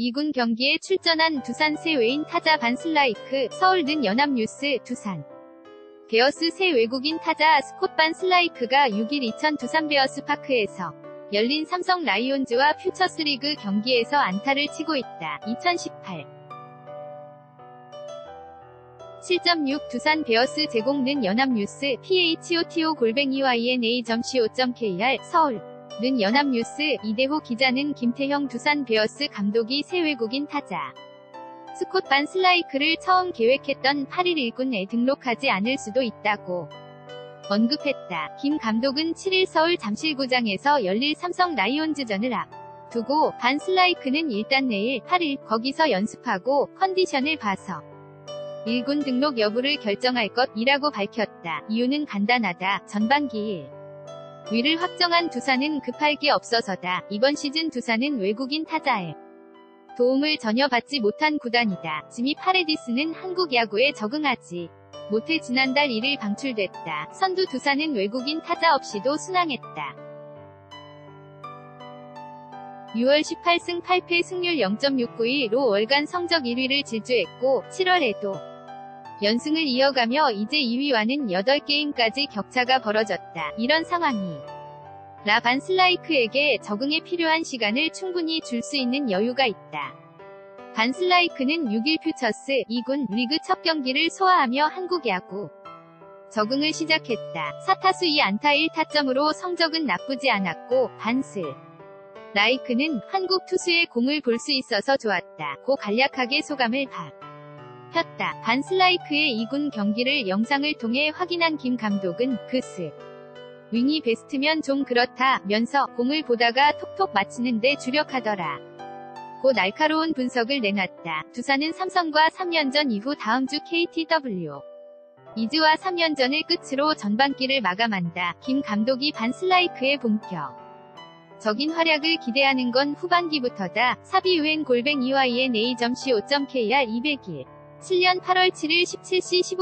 2군 경기에 출전한 두산 새 외인 타자 반슬라이크, 서울는 연합뉴스, 두산. 베어스 새 외국인 타자 스콧 반슬라이크가 6일 이천 두산 베어스 파크에서 열린 삼성 라이온즈와 퓨처스리그 경기에서 안타를 치고 있다. 2018 7.6 두산 베어스 제공는 연합뉴스 PHOTO 골뱅이 YNA.co.kr 서울 는 연합뉴스 이대호 기자는 김태형 두산 베어스 감독이 새 외국인 타자 스콧 반 슬라이크를 처음 계획했던 8일 1군에 등록하지 않을 수도 있다고 언급했다. 김 감독은 7일 서울 잠실구장에서 열릴 삼성 라이온즈전을 앞 두고 반 슬라이크는 일단 내일 8일 거기서 연습하고 컨디션을 봐서 1군 등록 여부를 결정할 것이라고 밝혔다. 이유는 간단하다. 전반기 1 위를 확정한 두산은 급할 게 없어서다. 이번 시즌 두산은 외국인 타자의 도움을 전혀 받지 못한 구단이다. 지미 파레디스는 한국 야구에 적응하지 못해 지난달 1일 방출됐다. 선두 두산은 외국인 타자 없이도 순항했다. 6월 18승 8패 승률 0.692로 월간 성적 1위를 질주했고 7월에도 연승을 이어가며 이제 2위와는 8게임까지 격차가 벌어졌다. 이런 상황이 라반 슬라이크에게 적응에 필요한 시간을 충분히 줄 수 있는 여유가 있다. 반슬라이크는 6일 퓨처스 2군 리그 첫 경기를 소화하며 한국 야구 적응을 시작했다. 4타수 2안타 1타점으로 성적은 나쁘지 않았고 반슬 라이크는 한국 투수의 공을 볼 수 있어서 좋았다. 고 간략하게 소감을 밝 혔다. 반슬라이크의 2군 경기를 영상을 통해 확인한 김 감독은 그스 윙이 베스트면 좀 그렇다 면서 공을 보다가 톡톡 맞히는데 주력하더라. 고 날카로운 분석을 내놨다. 두산은 삼성과 3연전 이후 다음 주 KTW 2주와 3연전을 끝으로 전반기를 마감한다. 김 감독이 반슬라이크의 본격 적인 활약을 기대하는 건 후반기부터다. 사비유엔 골뱅 EYN A.co.kr 201 7년 8월 7일 17시 15